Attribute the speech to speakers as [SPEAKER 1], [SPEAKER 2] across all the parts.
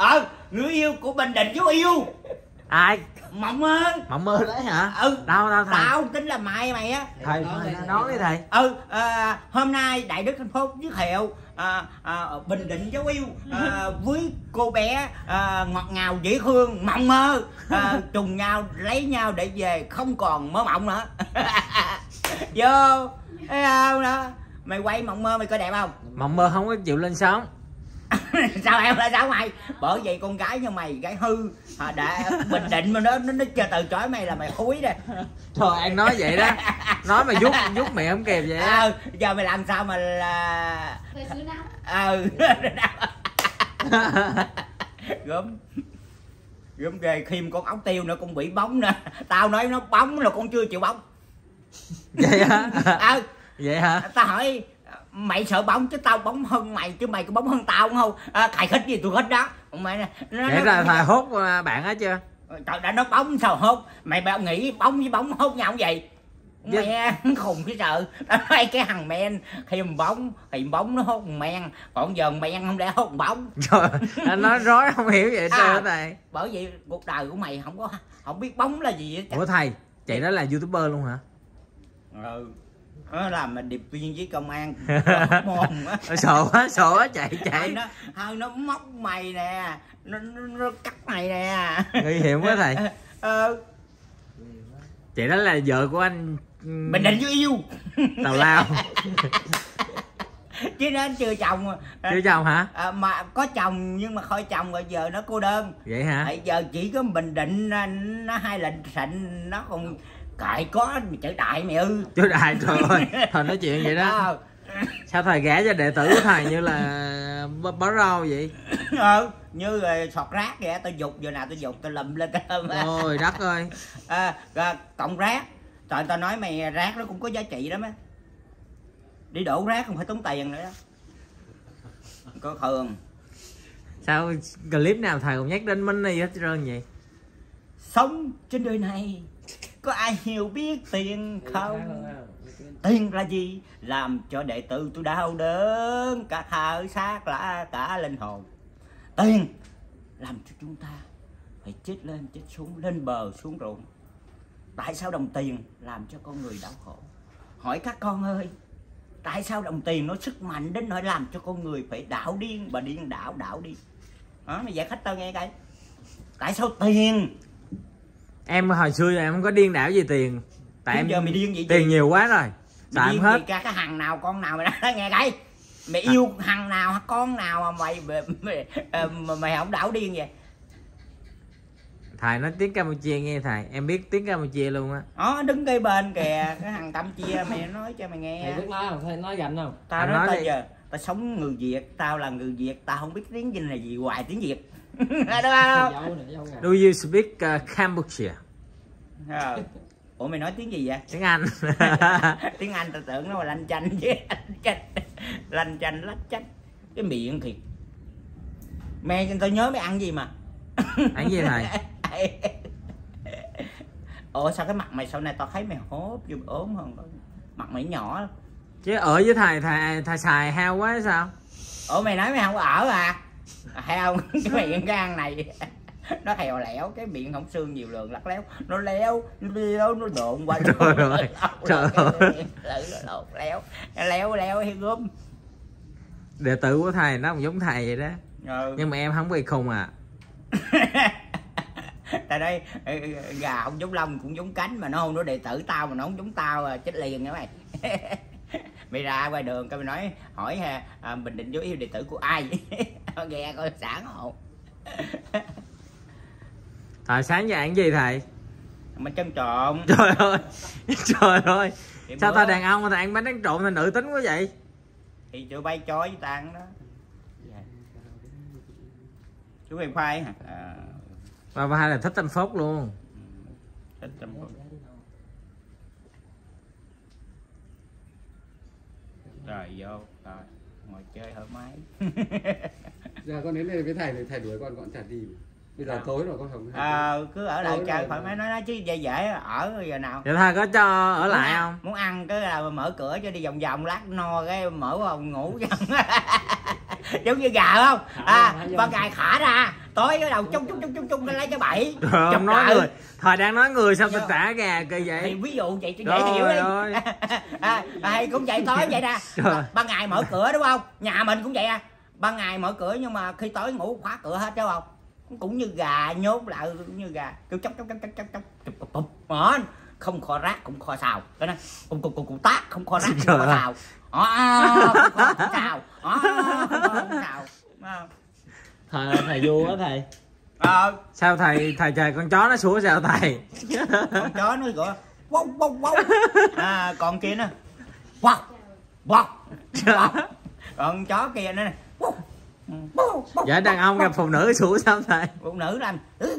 [SPEAKER 1] ờ người yêu của bình định chú yêu.
[SPEAKER 2] Ai?
[SPEAKER 1] Mộng ơi.
[SPEAKER 2] Mộng mơ đấy hả?
[SPEAKER 1] Ừ.
[SPEAKER 2] Đâu đâu thầy.
[SPEAKER 1] Tao tính là mày mày á.
[SPEAKER 2] Thầy thầy nói đi thầy.
[SPEAKER 1] Ừ à, hôm nay đại đức thành phố giới thiệu à, à, bình định cháu yêu à, với cô bé à, ngọt ngào dễ thương mộng mơ à, trùng nhau lấy nhau để về không còn mơ mộng nữa. Vô thấy không đó? Mày quay mộng mơ mày coi đẹp không?
[SPEAKER 2] Mộng mơ không có chịu lên sóng
[SPEAKER 1] sao em lại sao mày bởi vậy con gái như mày gái hư. À, đã bình định mà nó nó, nó chờ từ chối mày là mày húi đây
[SPEAKER 2] trời an nói vậy đó. Nói mà rút rút miệng không kịp vậy á
[SPEAKER 1] ờ giờ mày làm sao mà là
[SPEAKER 3] Về xứ Nam.
[SPEAKER 1] Ờ gớm. Gớm ghê khiêm con ốc tiêu nữa con bị bóng nữa. Tao nói nó bóng là con chưa chịu bóng.
[SPEAKER 2] Vậy hả?
[SPEAKER 1] Ờ.
[SPEAKER 2] Vậy hả?
[SPEAKER 1] Tao hỏi mày sợ bóng chứ tao bóng hơn mày chứ mày có bóng hơn tao không? À, thầy khích gì tôi khích đó. Mày nó, nó,
[SPEAKER 2] vậy là hốt bạn á chưa?
[SPEAKER 1] Trời đã nói bóng sao hốt? Mày bao nghĩ bóng với bóng hốt nhau vậy. Mẹ khùng cái sợ. Nó nói cái thằng men khi mà bóng thì bóng nó hốt men. Còn giờ men không lẽ hốt bóng?
[SPEAKER 2] Trời nói rối không hiểu vậy
[SPEAKER 1] À.
[SPEAKER 2] sao thầy?
[SPEAKER 1] bởi vậy cuộc đời của mày không có không biết bóng là gì hết
[SPEAKER 2] ủa thầy chị đó là youtuber luôn hả?
[SPEAKER 1] Ừ nó làm mà điệp viên với công an. Mồm á
[SPEAKER 2] sợ quá sợ quá chạy chạy.
[SPEAKER 1] nó thôi nó móc mày nè. Nó, nó, nó cắt mày nè.
[SPEAKER 2] Nguy hiểm quá thầy.
[SPEAKER 1] Ờ,
[SPEAKER 2] chị đó là vợ của anh ừm,
[SPEAKER 1] bình định với yêu.
[SPEAKER 2] Tào lao.
[SPEAKER 1] Chứ nó chưa chồng.
[SPEAKER 2] Chưa chồng hả?
[SPEAKER 1] À, mà có chồng nhưng mà khỏi chồng rồi giờ nó cô đơn.
[SPEAKER 2] Vậy hả?
[SPEAKER 1] Tại giờ chỉ có bình định à, nó hai lệnh sạnh nó còn cài có chữ đại mày ư.
[SPEAKER 2] Chú đại trời ơi thầy nói chuyện vậy đó.
[SPEAKER 1] Ờ,
[SPEAKER 2] sao thầy gả cho đệ tử của thầy như là bó rau vậy?
[SPEAKER 1] Ờ, như là sọt rác vậy tao dục giờ nào tao dục tao lùm lên
[SPEAKER 2] ôi đất ơi.
[SPEAKER 1] À, cộng rác. Trời tao nói mày rác nó cũng có giá trị lắm á đi đổ rác không phải tốn tiền nữa đó. Có thường
[SPEAKER 2] sao clip nào thầy cũng nhắc đến money hết trơn vậy?
[SPEAKER 1] Sống trên đời này có ai hiểu biết tiền không? tiền là gì? Làm cho đệ tử tôi đau đớn cả thở xác lạ cả linh hồn. Tiền làm cho chúng ta phải chết lên chết xuống lên bờ xuống ruộng. Tại sao đồng tiền làm cho con người đau khổ? Hỏi các con ơi tại sao đồng tiền nó sức mạnh đến nỗi làm cho con người phải đảo điên và điên đảo đảo điên? Đó mày giải thích tao nghe coi. Tại sao tiền
[SPEAKER 2] em hồi xưa em không có điên đảo gì tiền. Tại
[SPEAKER 1] Chứ
[SPEAKER 2] em
[SPEAKER 1] giờ mày điên gì
[SPEAKER 2] tiền nhiều quá rồi. Xài
[SPEAKER 1] điên
[SPEAKER 2] hết.
[SPEAKER 1] gì cả cái hàng nào con nào mày nói nghe cái. Mày yêu hàng nào con nào mà mày mày, mày, ờ, mà mày không đảo điên vậy?
[SPEAKER 2] Thầy nói tiếng campuchia nghe thầy. Em biết tiếng campuchia luôn á.
[SPEAKER 1] Đó đứng cây bên kìa cái thằng Campuchia mày nói cho mày nghe
[SPEAKER 4] thầy biết nói không? Thầy nói gành không?
[SPEAKER 1] Tao nói,
[SPEAKER 2] nói
[SPEAKER 1] tao giờ tao sống người Việt tao là người Việt tao không biết tiếng gì là gì hoài tiếng Việt. Đúng không
[SPEAKER 2] do you speak uh, cambodia
[SPEAKER 1] Ờ. ủa mày nói tiếng gì vậy?
[SPEAKER 2] Tiếng anh.
[SPEAKER 1] Tiếng Anh tao tưởng nó là lanh chanh chứ. Lanh chanh lanh chanh lách chanh cái miệng thiệt. Mẹ tao nhớ mày ăn gì mà?
[SPEAKER 2] Ăn gì thầy
[SPEAKER 1] ủa sao cái mặt mày sau này tao thấy mày hốp vô ốm hơn mặt mày nhỏ lắm.
[SPEAKER 2] Chứ ở với thầy thầy thầy xài hao quá sao?
[SPEAKER 1] Ủa mày nói mày không có ở à? Heo cái miệng cái ăn này. Nó hèo lẻo cái miệng không xương nhiều lượng lắc léo. Nó léo nó léo nó độn qua
[SPEAKER 2] Trời ơi, trời ơi.
[SPEAKER 1] léo léo léo hay gốm
[SPEAKER 2] đệ tử của thầy nó cũng giống thầy vậy đó.
[SPEAKER 1] Ừ.
[SPEAKER 2] nhưng mà em không bị khùng à.
[SPEAKER 1] Tại đây ừ, gà không giống lông cũng giống cánh mà nó không nó đệ tử tao mà nó không giống tao à, chết liền đó mày mày ra ngoài đường coi mày nói hỏi ha à, bình định vô yêu đệ tử của ai? Nghe coi sản hồn.
[SPEAKER 2] Thầy sáng giờ ăn gì thầy?
[SPEAKER 1] Mà chân trộn.
[SPEAKER 2] Trời ơi trời ơi.
[SPEAKER 1] Thì
[SPEAKER 2] sao
[SPEAKER 1] bữa-
[SPEAKER 2] ta đàn ông mà thầy ăn bánh tráng trộn thì nữ tính quá vậy?
[SPEAKER 1] Thì tụi bay chói với tan đó. Chú em khoai hả? À,
[SPEAKER 2] và hai là thích thanh phúc luôn.
[SPEAKER 1] Thích tâm phúc. Rồi vô rồi ngồi chơi thoải mái
[SPEAKER 4] giờ con đến đây với thầy thì thầy đuổi con con chả đi. Bây giờ
[SPEAKER 1] À.
[SPEAKER 4] tối rồi con không
[SPEAKER 1] Ờ, cứ ở lại chơi thoải mái. Nói nói chứ dễ dễ ở giờ nào.
[SPEAKER 2] Vậy thầy có cho ở
[SPEAKER 1] Muốn
[SPEAKER 2] lại
[SPEAKER 1] ăn-
[SPEAKER 2] không?
[SPEAKER 1] muốn ăn cái là mở cửa cho đi vòng vòng lát no cái mở vào ngủ giống như gà không? À
[SPEAKER 4] Không, không.
[SPEAKER 1] ban ngày thả ra tối ở đầu chung chung chung chung chung lấy cái chụp
[SPEAKER 2] ông nói người Thời đang nói người sao
[SPEAKER 1] Dạ.
[SPEAKER 2] tả gà kỳ
[SPEAKER 1] thì
[SPEAKER 2] vậy
[SPEAKER 1] ví dụ vậy cho dễ hiểu đi. à, hay cũng vậy tối vậy nè.
[SPEAKER 2] Trời.
[SPEAKER 1] ban ngày mở cửa đúng không? Nhà mình cũng vậy à. Ban ngày mở cửa nhưng mà khi tối ngủ khóa cửa hết đúng không? Cũng như gà nhốt lại cũng như gà. Kêu chốc chốc chốc chốc chốc chụp cục cục đó không kho rác cũng kho xào. Cái đó cùng cùng cùng cùng tác không kho rác
[SPEAKER 2] Trời
[SPEAKER 1] kho xào. Đó không kho xào. Đó không kho xào. Đó.
[SPEAKER 2] Thầy thầy vô á thầy.
[SPEAKER 1] Ờ.
[SPEAKER 2] Sao thầy thầy trời con chó nó sủa sao thầy.
[SPEAKER 1] Con chó nó gọi wow wow wow à còn kia nữa. Wow wow wow còn chó kia nữa nè. Wow
[SPEAKER 2] Dạ đàn ông gặp phụ nữ sủa sao thầy?
[SPEAKER 1] Phụ nữ làm.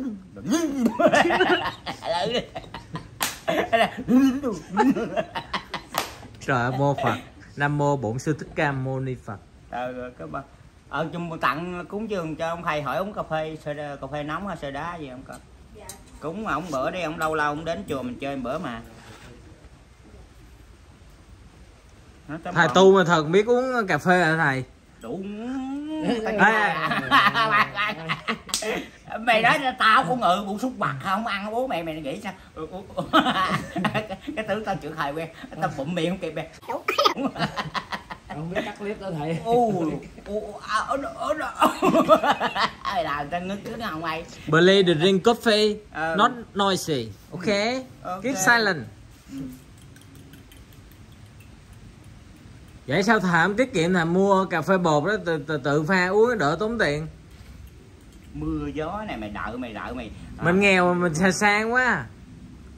[SPEAKER 2] Trời ơi mô Phật. Nam mô bổn sư thích ca mâu ni Phật.
[SPEAKER 1] Ờ các bạn ở chung tặng cúng dường cho ông thầy hỏi uống cà phê soda cà phê nóng hay soda đá gì không có cúng mà ông bữa đi ông lâu lâu ông đến chùa mình chơi bữa mà. Nó
[SPEAKER 2] Thầy tu mà thật biết uống cà phê hả thầy?
[SPEAKER 1] Đúng.
[SPEAKER 2] Ê,
[SPEAKER 1] mày nói tao không ngự bụng xúc mặt không ăn bố mẹ mày nghĩ sao? Ừ, ừ, ừ. cái thứ tao chữa thầy quen tao bụng miệng không kịp nè
[SPEAKER 4] không biết cắt clip đó thầy
[SPEAKER 1] à, ớ, ớ, ớ. ai làm tao ngất cứ nào mày
[SPEAKER 2] Believe the drink coffee
[SPEAKER 1] Ờ.
[SPEAKER 2] Not noisy Ok
[SPEAKER 1] Ok.
[SPEAKER 2] Keep silent
[SPEAKER 1] Ừ.
[SPEAKER 2] Vậy sao không tiết kiệm thầy mua cà phê bột đó tự, tự, tự pha uống đỡ tốn tiền
[SPEAKER 1] mưa gió này mày đợi mày đợi mày à,
[SPEAKER 2] Mình nghèo mà mình xa sang quá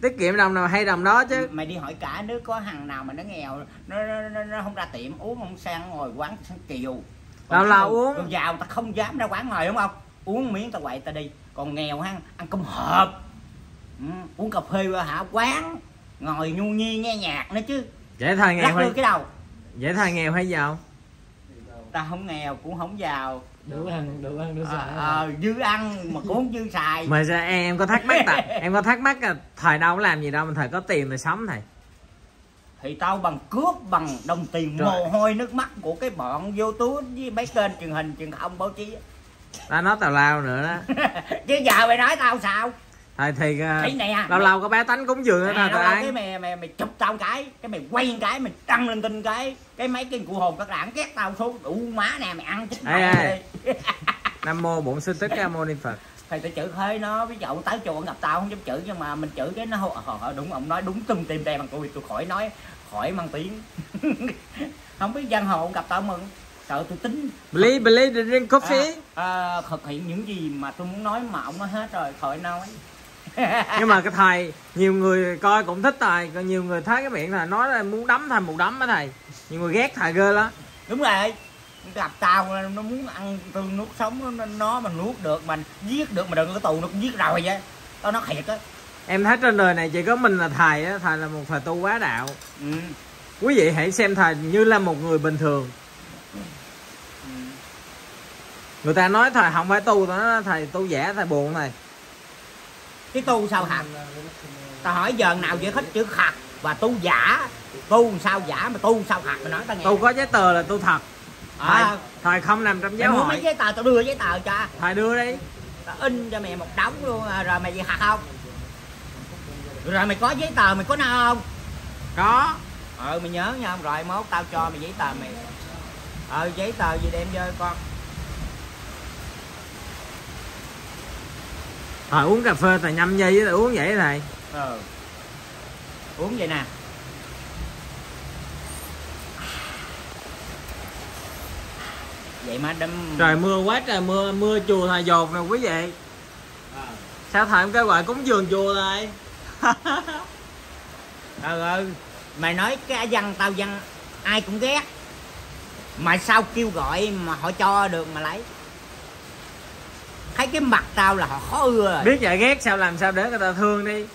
[SPEAKER 2] Tiết kiệm đồng nào hay đồng đó chứ.
[SPEAKER 1] Mày đi hỏi cả nước có thằng nào mà nó nghèo nó nó, nó, nó không ra tiệm uống không sang ngồi quán sang kiều
[SPEAKER 2] Lâu lâu
[SPEAKER 1] còn-
[SPEAKER 2] uống.
[SPEAKER 1] còn giàu ta không dám ra quán ngồi đúng không? Uống miếng tao quậy ta đi. Còn nghèo ha ăn cơm hộp. Ừ, uống cà phê qua hả? Quán. Ngồi nhu nhi nghe nhạc nữa chứ.
[SPEAKER 2] Vậy thầy nghèo hay
[SPEAKER 1] cái đầu.
[SPEAKER 2] Vậy thầy nghèo hay giàu?
[SPEAKER 1] Ta không nghèo cũng không giàu
[SPEAKER 4] đủ ăn đủ ăn đủ
[SPEAKER 1] à,
[SPEAKER 4] xài.
[SPEAKER 1] à, dư ăn mà cũng dư xài.
[SPEAKER 2] Mà sao em, em có thắc mắc à Em có thắc mắc à Thầy đâu có làm gì đâu mà thầy có tiền thì sống thầy?
[SPEAKER 1] Thì tao bằng cướp bằng đồng tiền
[SPEAKER 2] Trời.
[SPEAKER 1] mồ hôi nước mắt của cái bọn vô túi với mấy kênh truyền hình truyền thông báo chí
[SPEAKER 2] Ta nói tào lao nữa đó.
[SPEAKER 1] Chứ giờ mày nói tao sao
[SPEAKER 2] Thầy thì
[SPEAKER 1] thấy nè
[SPEAKER 2] lâu lâu có bé tánh cúng dường
[SPEAKER 1] Nè,
[SPEAKER 2] thôi thầy
[SPEAKER 1] cái mày mày mày chụp tao cái cái mày quay cái mày đăng lên tin cái cái mấy cái cụ hồn các đảng ghét tao số đủ má nè mày ăn chết đi.
[SPEAKER 2] Nam mô bổn sư thích ca mâu ni Phật.
[SPEAKER 1] Thầy tự chữ hơi nó ví dụ tới chùa gặp tao không dám chữ nhưng mà mình chữ cái nó họ đúng ông nói đúng tum tim đen bằng tôi tôi khỏi nói khỏi mang tiếng. Không biết giang hồ gặp tao mừng. Sợ tôi tính.
[SPEAKER 2] Believe, believe the drink coffee
[SPEAKER 1] à, à, thực hiện những gì mà tôi muốn nói mà ông nói hết rồi khỏi nói
[SPEAKER 2] nhưng mà cái thầy nhiều người coi cũng thích thầy. Còn nhiều người thấy cái miệng thầy nói là muốn đấm thầy một đấm á thầy. Nhiều người ghét thầy ghê lắm.
[SPEAKER 1] Đúng rồi. Gặp tao nó muốn ăn tương nuốt sống nó, nó mà nuốt được mình giết được mà đừng có tù nó cũng giết rồi vậy. Tao nói thiệt á.
[SPEAKER 2] Em thấy trên đời này chỉ có mình là thầy á thầy là một thầy tu quá đạo.
[SPEAKER 1] Ừ.
[SPEAKER 2] quý vị hãy xem thầy như là một người bình thường.
[SPEAKER 1] Ừ.
[SPEAKER 2] người ta nói thầy không phải tu tao nói thầy tu giả thầy buồn này
[SPEAKER 1] cái tu sao hạt? Tao hỏi giờ nào vậy thích chữ khặt và tu giả? Tu sao giả mà tu sao hạt mày nói tao nghe.
[SPEAKER 2] Tu có giấy tờ là tu thật. Thầy,
[SPEAKER 1] à,
[SPEAKER 2] thầy không nằm trong giáo
[SPEAKER 1] muốn mấy
[SPEAKER 2] hội
[SPEAKER 1] giấy tờ tao đưa giấy tờ cho.
[SPEAKER 2] Thầy đưa đi.
[SPEAKER 1] Tao in cho mày một đống luôn. À, rồi mày gì hạt không? Rồi mày có giấy tờ mày có nào không?
[SPEAKER 2] Có.
[SPEAKER 1] Ờ mày nhớ nha. Rồi mốt tao cho mày giấy tờ mày. Ờ giấy tờ gì đem vô con
[SPEAKER 2] thầy uống cà phê thầy nhâm với thầy uống vậy thầy.
[SPEAKER 1] Ờ. Uống vậy nè. Vậy mà đâm.
[SPEAKER 2] Trời mưa quá trời mưa mưa chùa thầy dột nè quý vị. Sao thầy không kêu gọi cúng dường chùa thầy
[SPEAKER 1] ờ ờ mày nói cái văn tao văn ai cũng ghét. Mà sao kêu gọi mà họ cho được mà lấy thấy cái mặt tao là họ khó ưa rồi.
[SPEAKER 2] Biết vậy ghét sao làm sao để người ta thương đi.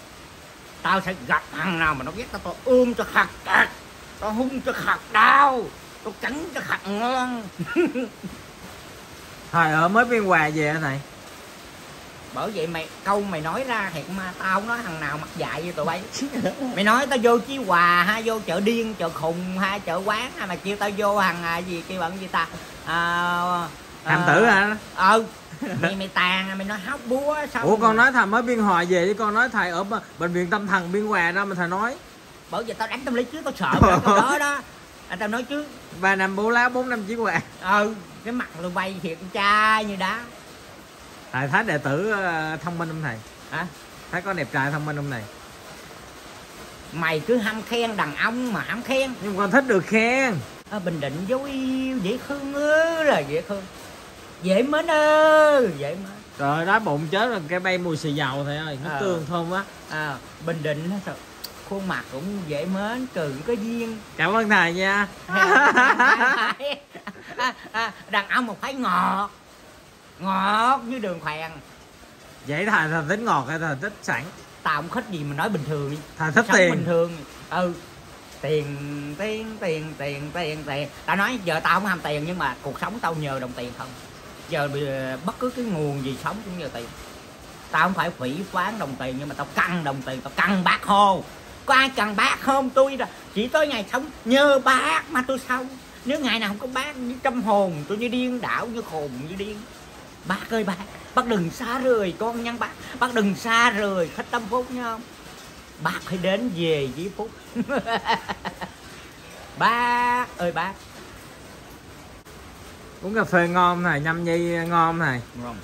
[SPEAKER 1] Tao sẽ gặp thằng nào mà nó ghét tao tao ôm cho khặt cặt tao hung cho khặt đau tao cắn cho khặt ngon.
[SPEAKER 2] Thầy ở mới biên hòa về hả thầy?
[SPEAKER 1] Bởi vậy mày câu mày nói ra thiệt mà tao không nói thằng nào mắc dạy với tụi bay. Mày nói tao vô chí hòa ha vô chợ điên chợ khùng ha chợ quán ha mà kêu tao vô hàng à, gì kêu bằng gì ta? À,
[SPEAKER 2] hàm tử hả?
[SPEAKER 1] ờ mày mày tàn à mày nói hóc búa xong
[SPEAKER 2] ủa con nói thầy mới biên hòa về chứ con nói thầy ở bệnh viện tâm thần biên hòa đâu mà thầy nói.
[SPEAKER 1] Bởi vì tao đánh tâm lý trước tao sợ cái đó đó. À, tao nói trước.
[SPEAKER 2] Ba năm bố láo bốn năm chiếc quà
[SPEAKER 1] ừ cái mặt tụi bay thiệt trai như đá.
[SPEAKER 2] Thầy thấy đệ tử ờ, thông minh không thầy?
[SPEAKER 1] Hả?
[SPEAKER 2] Thấy có đẹp trai thông minh không thầy?
[SPEAKER 1] Mày cứ hăm khen đàn ông mà hăm khen.
[SPEAKER 2] Nhưng con thích được khen.
[SPEAKER 1] À, bình định dấu yêu dễ thương ư là dễ thương dễ mến ơi dễ mến.
[SPEAKER 2] Trời đói bụng chết rồi cái bay mùi xì dầu thầy ơi nước
[SPEAKER 1] Ờ.
[SPEAKER 2] tương thơm quá.
[SPEAKER 1] À, bình định sao khuôn mặt cũng dễ mến cười có duyên.
[SPEAKER 2] Cảm ơn thầy nha.
[SPEAKER 1] À, à, đàn ông mà phải ngọt ngọt như đường khoèn.
[SPEAKER 2] Vậy thầy thầy thích ngọt hay thầy thích sẵn?
[SPEAKER 1] Tao không thích gì mà nói bình thường. Đi
[SPEAKER 2] thầy thích
[SPEAKER 1] Sống
[SPEAKER 2] tiền.
[SPEAKER 1] bình thường. Ừ. Tiền tiền tiền tiền tiền tiền. Tao nói giờ tao không ham tiền nhưng mà cuộc sống tao nhờ đồng tiền không giờ ờ, bất cứ cái nguồn gì sống cũng nhờ tiền. Tao không phải phỉ phán đồng tiền, nhưng mà tao căng đồng tiền, tao căng bác hồ có ai cần bác không? Tôi là, chỉ tới ngày sống nhờ bác mà tôi sống. Nếu ngày nào không có bác, như trăm hồn, tôi như điên đảo, như khùng, như điên. Bác ơi bác bác đừng xa rời con nhân bác. Bác đừng xa rời khách tâm phúc nha. Không bác phải đến về với phúc. Bác ơi bác
[SPEAKER 2] uống cà phê ngon thầy nhâm nhi ngon thầy
[SPEAKER 1] ngon.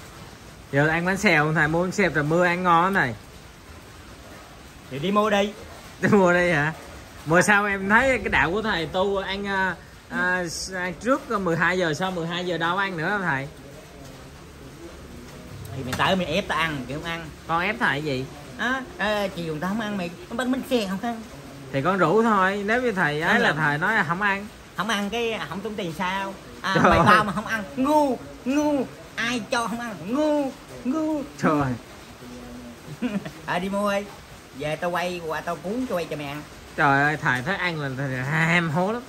[SPEAKER 2] Giờ ăn bánh xèo thầy mua bánh xèo trời mưa ăn ngon thầy
[SPEAKER 1] thì đi mua đi.
[SPEAKER 2] Đi mua đây hả? Mùa sau em thấy cái đạo của thầy tu ăn à, à, à, trước 12 giờ sau 12 giờ đâu ăn nữa không thầy.
[SPEAKER 1] Thì mày tới mày ép tao ăn kiểu không ăn.
[SPEAKER 2] Con ép thầy gì?
[SPEAKER 1] Á à, chiều tao không ăn mày bánh bánh xe không ăn.
[SPEAKER 2] Thì con rủ thôi nếu như thầy ấy là thầy nói là không ăn.
[SPEAKER 1] Không ăn cái không tốn tiền sao à,
[SPEAKER 2] Trời
[SPEAKER 1] mày
[SPEAKER 2] ơi.
[SPEAKER 1] bao mà không ăn. Ngu ngu ai cho không ăn? Ngu ngu.
[SPEAKER 2] Trời
[SPEAKER 1] à đi mua đi. Về tao quay qua tao cuốn cho quay cho mày ăn.
[SPEAKER 2] Trời ơi thầy thấy ăn là thầy ham hố lắm.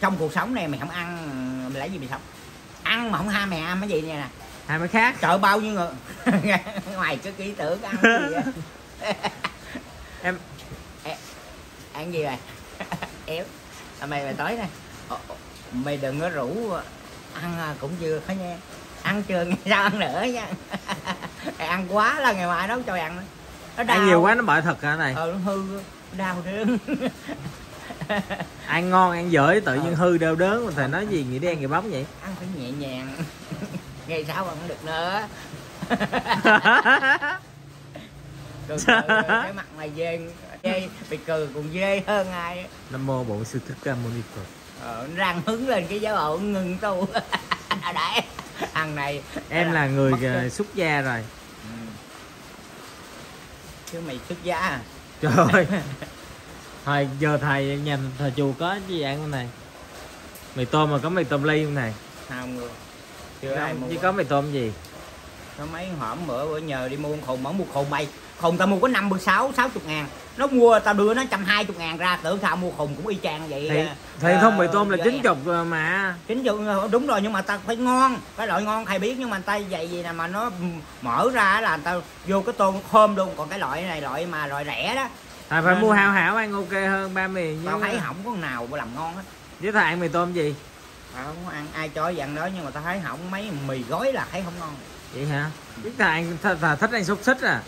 [SPEAKER 1] Trong cuộc sống này mày không ăn mày lấy gì mày sống? Ăn mà không ham mày ăn cái gì nha nè.
[SPEAKER 2] Hai mới khác.
[SPEAKER 1] Chợ bao nhiêu người. Ngoài cái kỹ tưởng ăn cái gì
[SPEAKER 2] em
[SPEAKER 1] ăn gì rồi éo à, mày mày tới nè mày đừng có rủ ăn à, cũng vừa thôi nha ăn chưa ngày sau ăn nữa nha. Ăn quá là ngày mai nấu cho ăn. Nó đau.
[SPEAKER 2] ăn nhiều quá nó bợ thật hả thầy
[SPEAKER 1] ờ nó hư nó đau đớn.
[SPEAKER 2] Ăn ngon ăn dở tự nhiên
[SPEAKER 1] Ờ.
[SPEAKER 2] hư đau đớn mà thầy nói gì nghĩa đen nghĩa bóng vậy?
[SPEAKER 1] Ăn phải nhẹ nhàng. Ngày sau ăn được nữa. Cười, cái mặt mày dê dê bị cười còn dê hơn ai.
[SPEAKER 2] Nam mô bổn sư thích ca mâu ni phật
[SPEAKER 1] ờ, răng hứng lên cái giáo hội ngừng tu. Đã ăn này.
[SPEAKER 2] Em là người
[SPEAKER 1] mất
[SPEAKER 2] ờ, xuất gia rồi.
[SPEAKER 1] Ừ. chứ mày xuất gia à?
[SPEAKER 2] trời ơi. Thầy giờ thầy nhà thầy chùa có gì ăn không thầy? Mì tôm mà có mì tôm ly không thầy?
[SPEAKER 1] Không rồi chưa mua.
[SPEAKER 2] chỉ có mì tôm gì?
[SPEAKER 1] Có mấy hổm bữa bữa nhờ đi mua khùng mỏng mua khùng bay khùng tao mua có năm mươi sáu sáu chục ngàn. Nó mua tao đưa nó trăm hai chục ngàn ra tưởng sao mua khùng cũng y chang vậy.
[SPEAKER 2] Thì
[SPEAKER 1] à.
[SPEAKER 2] Thì
[SPEAKER 1] Ờ,
[SPEAKER 2] thùng mì tôm là chín chục mà.
[SPEAKER 1] Chính chục đúng rồi nhưng mà tao phải ngon cái loại ngon thầy biết nhưng mà tay vậy gì nè mà nó mở ra là tao vô cái tô khôm luôn. Còn cái loại này loại mà loại rẻ đó.
[SPEAKER 2] Thầy phải
[SPEAKER 1] Nên-
[SPEAKER 2] mua hao hảo ăn ok hơn ba mì
[SPEAKER 1] tao thấy không có nào mà làm ngon hết.
[SPEAKER 2] Với thầy ăn mì tôm gì?
[SPEAKER 1] Tao không ăn ai cho dặn đó nhưng mà tao thấy hỏng mấy mì gói là thấy không ngon.
[SPEAKER 2] Vậy hả? Biết thầy ăn thầy, thầy thích ăn xúc xích à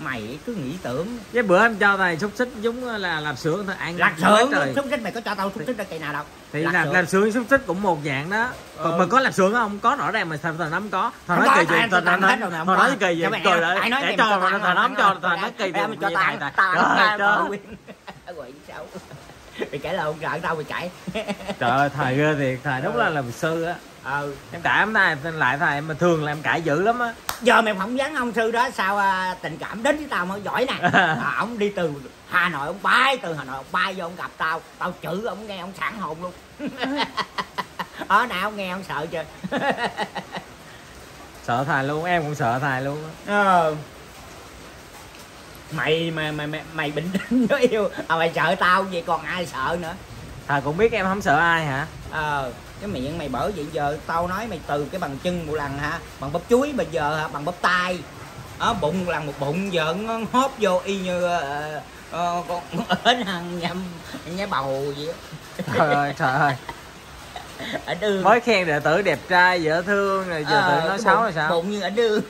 [SPEAKER 1] mày cứ nghĩ tưởng
[SPEAKER 2] với bữa em cho thầy xúc xích giống là làm sữa thầy ăn
[SPEAKER 1] sượng
[SPEAKER 2] trời
[SPEAKER 1] xúc xích mày có cho tao xúc xích ra cây nào đâu
[SPEAKER 2] thì
[SPEAKER 1] lạc
[SPEAKER 2] làm làm sữa xúc xích cũng một dạng đó còn
[SPEAKER 1] Ừ.
[SPEAKER 2] mà có làm sữa không có rõ ràng mà thằng thằng không có thằng nói kỳ gì thằng nói
[SPEAKER 1] mà,
[SPEAKER 2] thằng nói kỳ gì
[SPEAKER 1] mày
[SPEAKER 2] cười lại
[SPEAKER 1] nói
[SPEAKER 2] để
[SPEAKER 1] mày
[SPEAKER 2] cho thằng
[SPEAKER 1] ăn,
[SPEAKER 2] cho thằng nó
[SPEAKER 1] ăn,
[SPEAKER 2] kỳ gì
[SPEAKER 1] cho tao tao xấu bị cãi lộn sợ tao bị cãi
[SPEAKER 2] trời ơi thầy ghê thiệt thầy đúng là làm sư á
[SPEAKER 1] ờ
[SPEAKER 2] em cãi em thầy lại thầy mà thường là em cãi dữ lắm á.
[SPEAKER 1] Giờ mày phỏng vấn ông sư đó sao à, tình cảm đến với tao mới giỏi nè. À, ông đi từ hà nội ông bay từ hà nội ông bay vô ông gặp tao tao chữ ông nghe ông sẵn hồn luôn. Ở nào ông nghe ông sợ chưa?
[SPEAKER 2] Sợ thầy luôn em cũng sợ thầy luôn á.
[SPEAKER 1] Ờ. Mày mày mày mày, mày bình tĩnh với yêu. À, mày sợ tao vậy còn ai sợ nữa?
[SPEAKER 2] Thầy cũng biết em không sợ ai hả?
[SPEAKER 1] Ờ cái miệng mày bởi vậy giờ tao nói mày từ cái bằng chân một lần hả bằng bắp chuối bây giờ hả bằng bắp tay ở bụng một lần một bụng giờ nó hóp vô y như ờ, ờ, con ếch hằng nhâm nhái bầu vậy
[SPEAKER 2] trời ơi trời ơi
[SPEAKER 1] ảnh ương
[SPEAKER 2] mới khen đệ tử đẹp trai dễ thương rồi giờ
[SPEAKER 1] Ờ,
[SPEAKER 2] tự nói xấu là sao
[SPEAKER 1] bụng như ảnh ương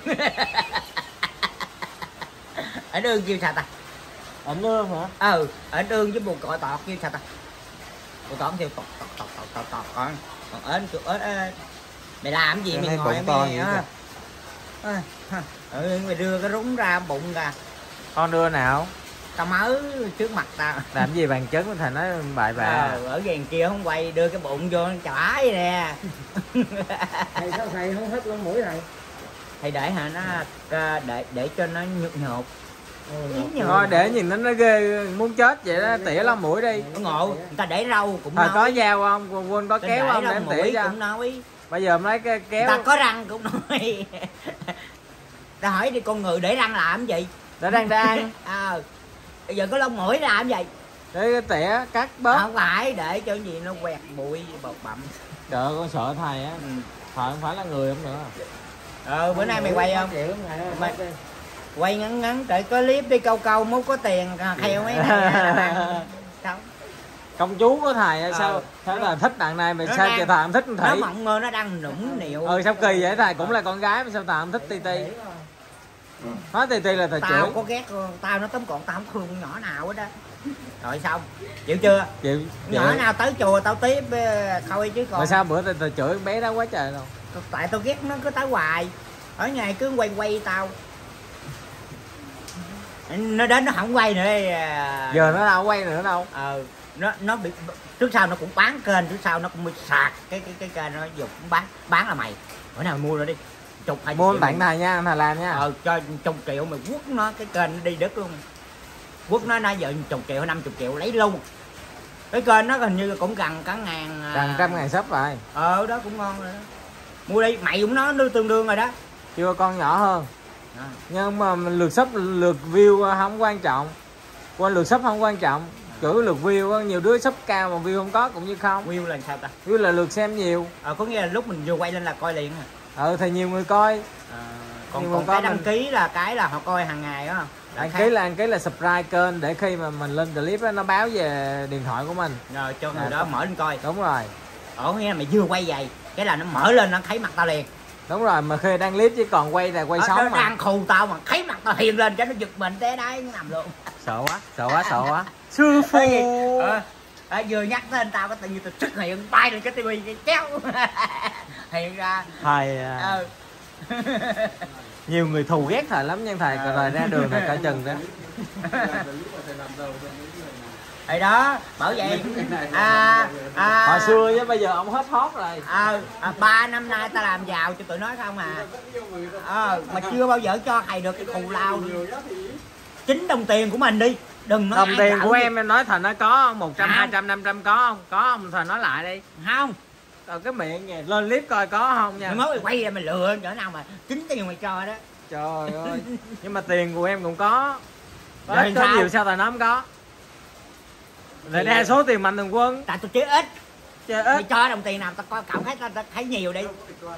[SPEAKER 1] ảnh ương kêu sao ta
[SPEAKER 2] ảnh lương hả
[SPEAKER 1] ờ ảnh ương với bụng còi tọt kêu sao ta bụng tọt kêu tọt tọt tọt tọt tọt tọt còn ếch kêu ếch ếch mày làm gì mày ngồi mày
[SPEAKER 2] vậy
[SPEAKER 1] á ừ, mày đưa cái rúng ra bụng ra
[SPEAKER 2] con đưa nào.
[SPEAKER 1] Tao mới trước mặt tao.
[SPEAKER 2] Làm gì bàn chứng thầy nói bại bạ?
[SPEAKER 1] Ờ, ở gần kia không quay đưa cái bụng vô chải nè.
[SPEAKER 2] Thầy sao thầy không hết lông mũi thầy?
[SPEAKER 1] Thì để hả nó để để cho nó nhục nhột
[SPEAKER 2] thôi để nhìn nó nó ghê muốn chết vậy đó tỉa lông mũi đi.
[SPEAKER 1] ngộ người ta để râu cũng
[SPEAKER 2] thầy
[SPEAKER 1] nói.
[SPEAKER 2] có dao không? Quên- quên có kéo không để em tỉa cho.
[SPEAKER 1] cũng nói.
[SPEAKER 2] Bây giờ em lấy cái kéo.
[SPEAKER 1] ta có răng cũng nói. Ta hỏi đi con người để răng làm gì?
[SPEAKER 2] Để đang đang
[SPEAKER 1] ờ. Bây giờ có lông mũi làm gì?
[SPEAKER 2] Để cái tỉa cắt bớt.
[SPEAKER 1] Không phải để cho gì nó quẹt bụi bọt bặm.
[SPEAKER 2] Trời ơi, con sợ thầy á.
[SPEAKER 1] Ừ.
[SPEAKER 2] thầy không phải là người không nữa.
[SPEAKER 1] Ờ bữa nay mày quay không? Mày- quay ngắn ngắn để có clip đi câu câu mốt có tiền à, theo mấy này không.
[SPEAKER 2] Công chú của thầy sao
[SPEAKER 1] Ờ.
[SPEAKER 2] sao là thích đằng này mà sao
[SPEAKER 1] đang-
[SPEAKER 2] chị thầy không thích con
[SPEAKER 1] nó mộng mơ nó đang nũng nịu.
[SPEAKER 2] Ừ sao kỳ vậy? Thầy cũng là con gái mà sao thầy không thích ti ti? Nói ti ti là thầy
[SPEAKER 1] tao có ghét con tao nó tóm còn tao không thương con nhỏ nào hết đó rồi xong. Chịu chưa?
[SPEAKER 2] Chịu
[SPEAKER 1] nhỏ nào tới chùa tao tiếp ờ, thôi chứ còn.
[SPEAKER 2] Mà sao bữa thầy, thầy chửi bé đó quá trời đâu
[SPEAKER 1] tại tao ghét nó cứ tới hoài. Ở ngày cứ quay quay tao nó đến nó không quay nữa à.
[SPEAKER 2] giờ nó đâu quay nữa đâu.
[SPEAKER 1] Ờ nó nó bị trước sau nó cũng bán kênh trước sau nó cũng bị sạc cái cái cái kênh nó dục bán bán là mày. Bữa nào mua rồi đi. Chục hai
[SPEAKER 2] mua tặng thầy nha thầy làm nha.
[SPEAKER 1] Ờ cho chục triệu mày quất nó cái kênh nó đi đất luôn. Quất nó nó giờ chục triệu năm chục triệu lấy luôn. Cái kênh nó hình như cũng gần cả ngàn à,
[SPEAKER 2] gần trăm ngàn sắp rồi.
[SPEAKER 1] Ờ đó cũng ngon rồi đó. Mua đi mày cũng nó nó tương đương rồi đó.
[SPEAKER 2] Chưa con nhỏ hơn. Nhưng mà lượt sub lượt view không quan trọng. Qua lượt sub không quan trọng. Chửi lượt view á, nhiều đứa sub cao mà view không có cũng như không.
[SPEAKER 1] Will là sao ta?
[SPEAKER 2] View là lượt xem nhiều.
[SPEAKER 1] Ờ có nghĩa là lúc mình vừa quay lên là coi liền à
[SPEAKER 2] ừ thì nhiều người coi.
[SPEAKER 1] À, còn còn cái đăng
[SPEAKER 2] mình-
[SPEAKER 1] ký là cái là họ coi hàng ngày đó
[SPEAKER 2] đăng ký là đăng ký là subscribe kênh để khi mà mình lên clip á, nó báo về điện thoại của mình.
[SPEAKER 1] Rồi cho người
[SPEAKER 2] À,
[SPEAKER 1] đó mở lên coi.
[SPEAKER 2] Đúng rồi.
[SPEAKER 1] Nghĩa là mày vừa quay vậy cái là nó mở lên nó thấy mặt tao liền
[SPEAKER 2] đúng rồi mà khi đăng clip chỉ còn quay là quay
[SPEAKER 1] Ờ,
[SPEAKER 2] sống mà.
[SPEAKER 1] đang khù tao mà thấy mặt tao hiền lên cho nó giật mình té nó nằm luôn.
[SPEAKER 2] Sợ quá sợ quá sợ quá. Sư phụ.
[SPEAKER 1] ờ, ờ, vừa nhắc tên tao cái tự nhiên tao xuất hiện bay lên cái tivi cái kéo hiện ra.
[SPEAKER 2] Thầy à,
[SPEAKER 1] ờ
[SPEAKER 2] nhiều người thù ghét thầy lắm nhưng thầy
[SPEAKER 1] Ờ.
[SPEAKER 2] rồi ra đường thầy cởi chừng đó
[SPEAKER 1] thì đó bởi vậy à, à,
[SPEAKER 2] hồi xưa chứ bây giờ ông hết hot rồi.
[SPEAKER 1] Ờ à, ba năm nay ta làm giàu cho tụi nó không à? Ờ mà chưa bao giờ cho thầy được cái thù lao chính đồng tiền của mình đi đừng nói
[SPEAKER 2] đồng tiền
[SPEAKER 1] cỡ
[SPEAKER 2] của
[SPEAKER 1] gì.
[SPEAKER 2] em em nói thầy nó có không? Một trăm hai trăm năm trăm có không? Có không? Thầy nói lại đi.
[SPEAKER 1] Không.
[SPEAKER 2] Rồi cái miệng kìa lên clip coi có không nha.
[SPEAKER 1] Mới quay ra mày lừa chỗ nào mà chính tiền mày cho đó.
[SPEAKER 2] Trời ơi. Nhưng mà tiền của em cũng có. Có, nhiều sao thầy nói không có
[SPEAKER 1] Thì-
[SPEAKER 2] đa số tiền mạnh thường quân.
[SPEAKER 1] Tại tôi chơi ít.
[SPEAKER 2] Chơi
[SPEAKER 1] mày
[SPEAKER 2] ít
[SPEAKER 1] cho đồng tiền nào tao coi cảm thấy tao, thấy nhiều đi.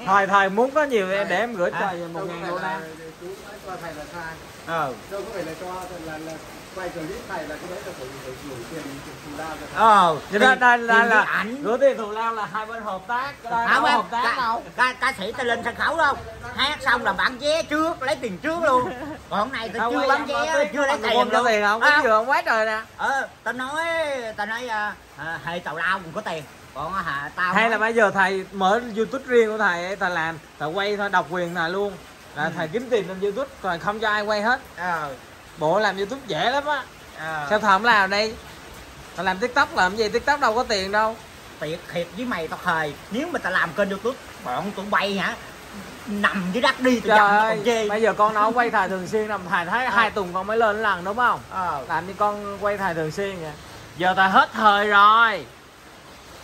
[SPEAKER 2] Thầy thầy muốn có nhiều để em gửi
[SPEAKER 1] À.
[SPEAKER 2] cho về một ngàn đô la
[SPEAKER 4] nói cho thầy là sai
[SPEAKER 1] ờ.
[SPEAKER 4] Đâu có phải là cho là là quay clip thầy là cái đấy là phải phải gửi tiền thù lao cho
[SPEAKER 1] ờ.
[SPEAKER 2] vậy đó đây là
[SPEAKER 1] với ảnh.
[SPEAKER 2] gửi tiền thù lao là hai bên hợp tác cái đây
[SPEAKER 1] không
[SPEAKER 2] hợp tác
[SPEAKER 1] ca,
[SPEAKER 2] đâu.
[SPEAKER 1] ca, ca sĩ ta lên sân khấu đâu. Hát xong là bán vé trước lấy tiền trước luôn. Còn hôm nay tao chưa bán vé chưa lấy tiền luôn.
[SPEAKER 2] tiền không
[SPEAKER 1] Ờ,
[SPEAKER 2] có vừa quá trời nè.
[SPEAKER 1] Ờ tao nói tao nói à, à, hệ tào lao cũng có tiền. Còn hả tao
[SPEAKER 2] hay là bây giờ thầy mở youtube riêng của thầy ấy, thầy làm thầy quay thôi độc quyền thầy luôn là
[SPEAKER 1] Ừ.
[SPEAKER 2] thầy kiếm tiền trên youtube rồi không cho ai quay hết.
[SPEAKER 1] Ờ
[SPEAKER 2] bộ làm youtube dễ lắm á.
[SPEAKER 1] Ờ
[SPEAKER 2] sao không làm đi thầy làm tiktok làm gì? Tiktok đâu có tiền đâu.
[SPEAKER 1] Tiệt thiệt với mày tao thề nếu mà tao làm kênh youtube bọn tụi bay hả? Nằm dưới đất đi tụi dầm còn chê
[SPEAKER 2] bây giờ con nó quay thầy thường xuyên làm thầy thấy
[SPEAKER 1] Ờ.
[SPEAKER 2] hai tuần con mới lên lần đúng không?
[SPEAKER 1] Ờ.
[SPEAKER 2] Làm như con quay thầy thường xuyên vậy. Giờ thầy hết thời rồi.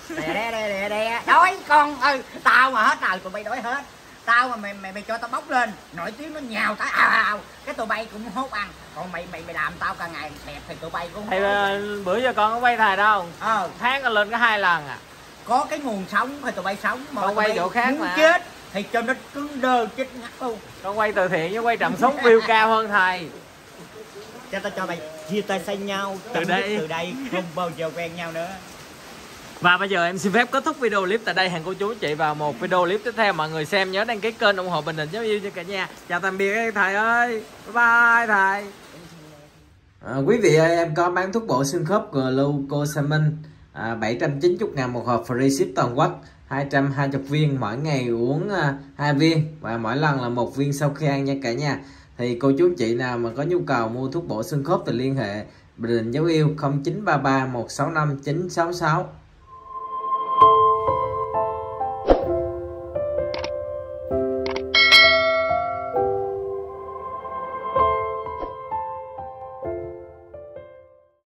[SPEAKER 1] Đè đè đè đè đói con. Ơi tao mà hết trời tụi bay đói hết tao mà mày mày mày cho tao bốc lên. Nổi tiếng nó nhào tao ào ào cái tụi bay cũng hốt ăn. Còn mày mày mày làm tao cả ngày xẹp thì tụi bay cũng
[SPEAKER 2] thì ờ, bữa giờ con có quay thầy đâu.
[SPEAKER 1] Ờ.
[SPEAKER 2] Tháng con lên có hai lần à.
[SPEAKER 1] Có cái nguồn sống thì tụi bay sống mà
[SPEAKER 2] Con quay chỗ khác
[SPEAKER 1] muốn
[SPEAKER 2] mà.
[SPEAKER 1] chết thì cho nó cứng đơ chết ngắt luôn.
[SPEAKER 2] Con quay từ thiện với quay trầm súng view cao hơn thầy.
[SPEAKER 1] Cho tao cho mày chia tay xa nhau
[SPEAKER 2] Từ đây.
[SPEAKER 1] từ đây không bao giờ quen nhau nữa
[SPEAKER 2] và bây giờ em xin phép kết thúc video clip tại đây. Hẹn cô chú chị vào một video clip tiếp theo. Mọi người xem nhớ đăng ký kênh ủng hộ bình định cháu yêu cho cả nhà. Chào tạm biệt thầy ơi. Bye bye thầy. À, quý vị ơi, em có bán thuốc bổ xương khớp glucosamine à, 790 ngàn một hộp free ship toàn quốc 220 viên mỗi ngày uống à, 2 viên và mỗi lần là một viên sau khi ăn nha cả nhà. Thì cô chú chị nào mà có nhu cầu mua thuốc bổ xương khớp thì liên hệ Bình Định Dấu Yêu 0933 165 966